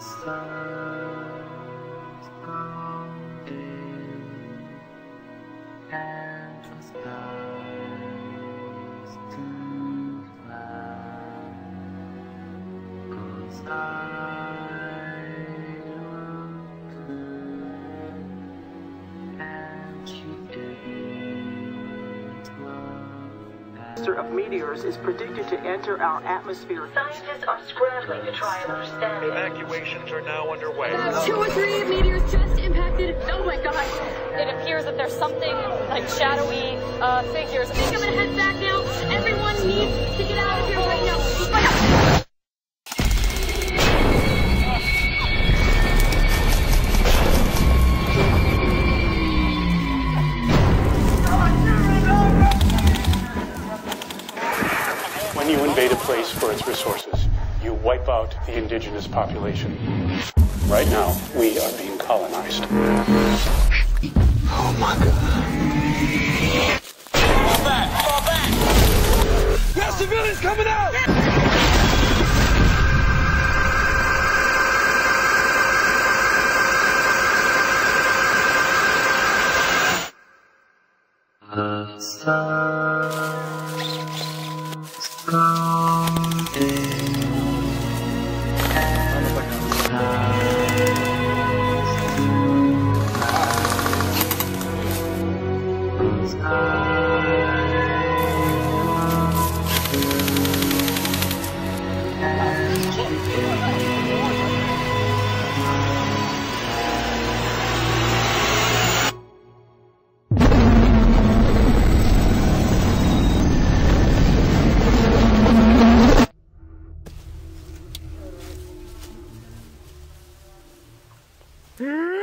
sun's golden and the stars turn black. Cause I of meteors is predicted to enter our atmosphere. Scientists are scrambling to try and understand it. Evacuations are now underway. Two or three meteors just impacted. Oh my god. It appears that there's something like shadowy uh, figures. I think I'm gonna head back now. Everyone needs to get out of here When you invade a place for its resources, you wipe out the indigenous population. Right now, we are being colonized. Oh my god. Fall back! Fall back! We have civilians coming out! Thank uh... you. Okay.